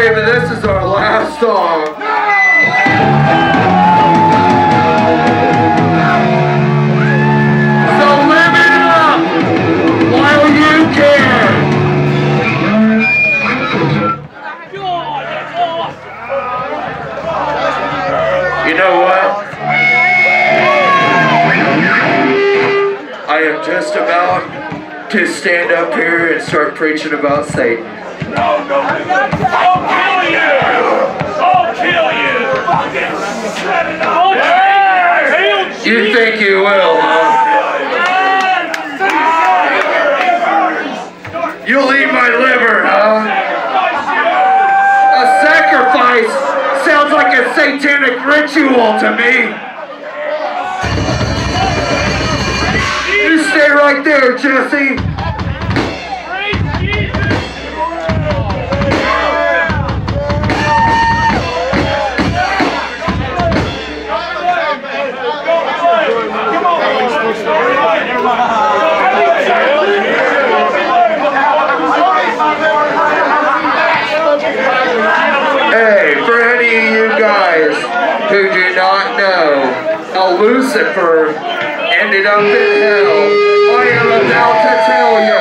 Raven, this is our last song. You know what? I am just about to stand up here and start preaching about Satan. I'll kill you! I'll kill you! Fucking shut it up! You think you will, huh? You'll eat my liver, huh? A sacrifice sounds like a satanic ritual to me. You stay right there, Jesse. You who do not know how Lucifer ended up in hell, I am about to tell you.